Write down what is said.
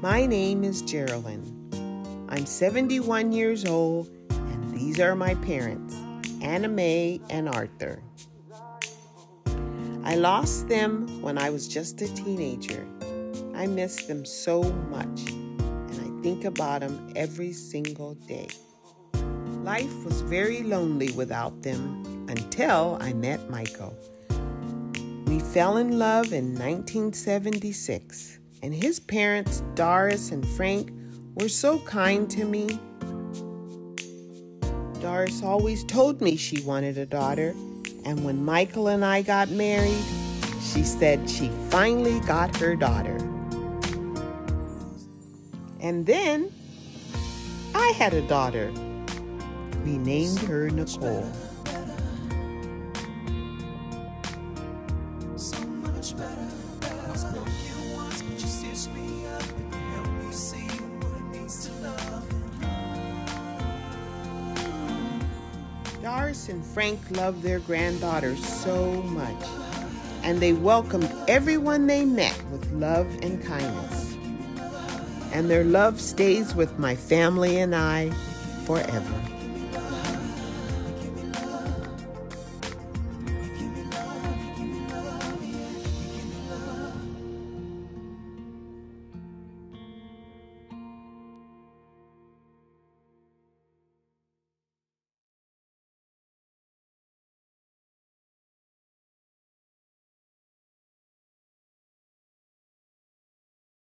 My name is Geraldine. I'm 71 years old, and these are my parents, Anna Mae and Arthur. I lost them when I was just a teenager. I miss them so much, and I think about them every single day. Life was very lonely without them until I met Michael. We fell in love in 1976, and his parents, Darras and Frank, were so kind to me. Darras always told me she wanted a daughter, and when Michael and I got married, she said she finally got her daughter. And then I had a daughter. We named her Nicole. Darras and Frank loved their granddaughter so much, and they welcomed everyone they met with love and kindness. And their love stays with my family and I forever.